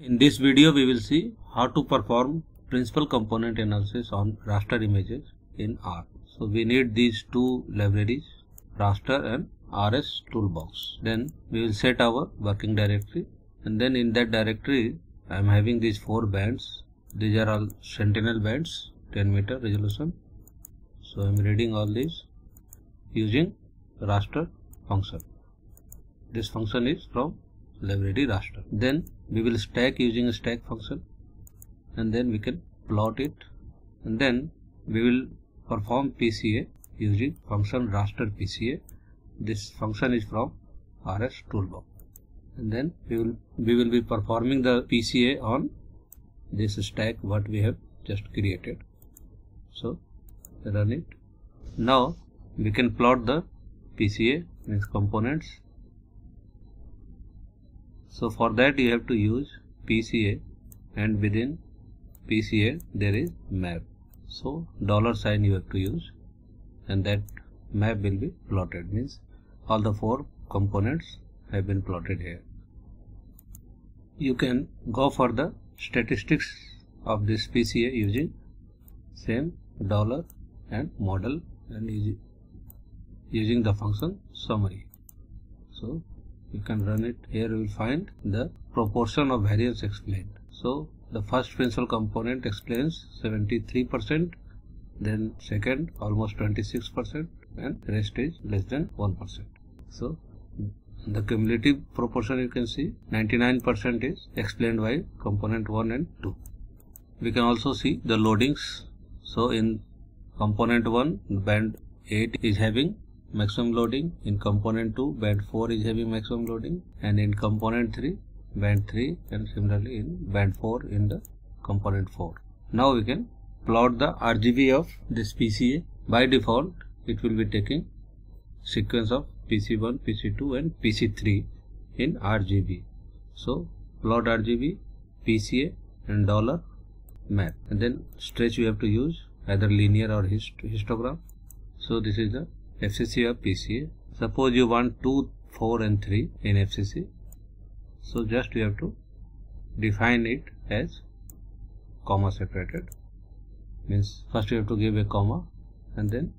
In this video we will see how to perform principal component analysis on raster images in R. So we need these two libraries raster and RS toolbox. Then we will set our working directory and then in that directory I am having these four bands. These are all sentinel bands 10 meter resolution. So I am reading all these using raster function. This function is from library raster. Then we will stack using a stack function and then we can plot it and then we will perform PCA using function raster PCA. This function is from RS toolbox and then we will we will be performing the PCA on this stack what we have just created. So run it. Now we can plot the PCA means components so for that you have to use PCA and within PCA there is map. So dollar sign you have to use and that map will be plotted means all the four components have been plotted here. You can go for the statistics of this PCA using same dollar and model and using the function summary. So you can run it. Here you will find the proportion of variance explained. So the first principal component explains 73% then second almost 26% and rest is less than 1% so the cumulative proportion you can see 99% is explained by component 1 and 2 we can also see the loadings. So in component 1 band 8 is having maximum loading in component 2 band 4 is having maximum loading and in component 3 band 3 and similarly in band 4 in the component 4 now we can plot the RGB of this PCA by default it will be taking sequence of PC1 PC2 and PC3 in RGB so plot RGB PCA and dollar map and then stretch you have to use either linear or hist histogram. So this is the FCC or PCA. Suppose you want 2, 4 and 3 in FCC. So just you have to define it as comma separated. Means first you have to give a comma and then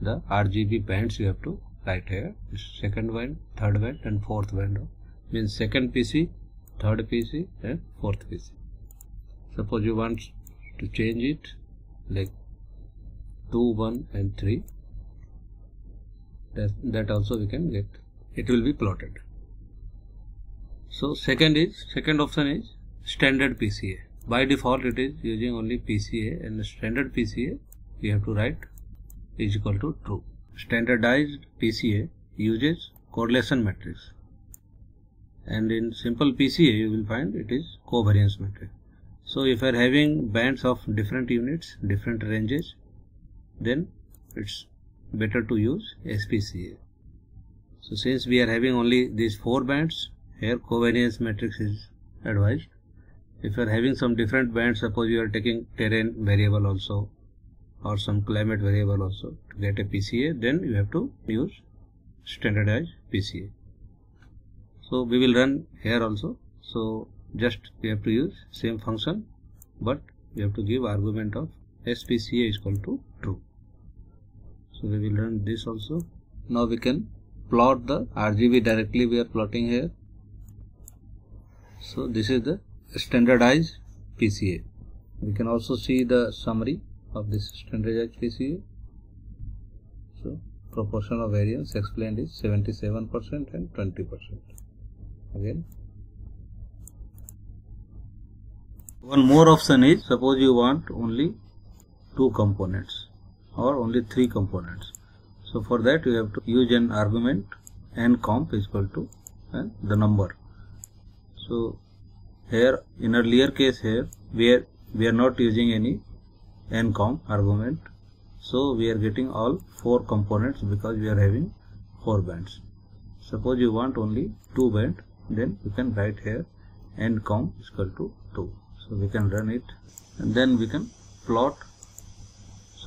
the RGB bands you have to write here. Second band, third band and fourth band. Means second PC, third PC and fourth PC. Suppose you want to change it like 2, 1 and 3 that, that also we can get. It will be plotted. So second is second option is standard PCA by default it is using only PCA and standard PCA we have to write is equal to true. Standardized PCA uses correlation matrix. And in simple PCA you will find it is covariance matrix. So if you are having bands of different units different ranges then it's better to use SPCA. So since we are having only these four bands, here covariance matrix is advised. If you are having some different bands, suppose you are taking terrain variable also or some climate variable also to get a PCA, then you have to use standardized PCA. So we will run here also. So just we have to use same function, but we have to give argument of SPCA is equal to true so we will run this also. Now we can plot the RGB directly. We are plotting here. So this is the standardized PCA we can also see the summary of this standardized PCA so proportion of variance explained is 77% and 20% again. One more option is suppose you want only two components or only three components. So for that you have to use an argument ncomp is equal to and the number. So here in earlier case here we are we are not using any ncomp argument. So we are getting all four components because we are having four bands. Suppose you want only two band then you can write here ncomp is equal to 2. So we can run it and then we can plot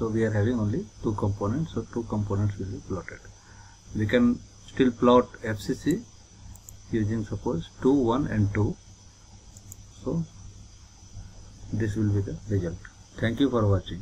so we are having only two components so two components will be plotted. We can still plot FCC using suppose 2 1 and 2 so this will be the result. Thank you for watching